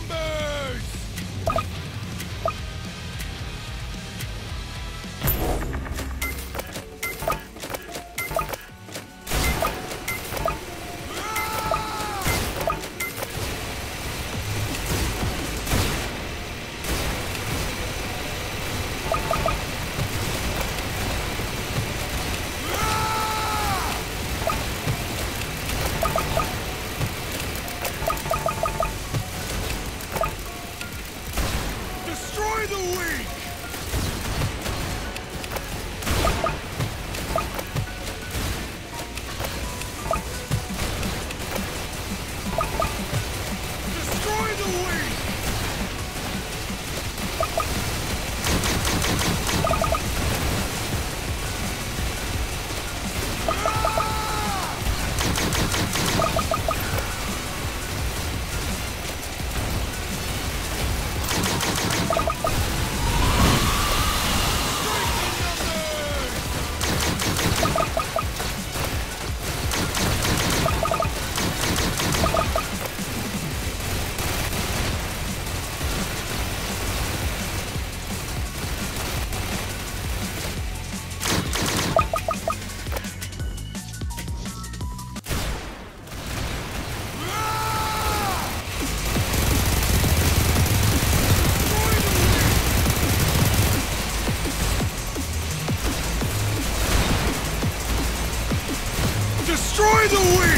numbers! The Destroy the weak!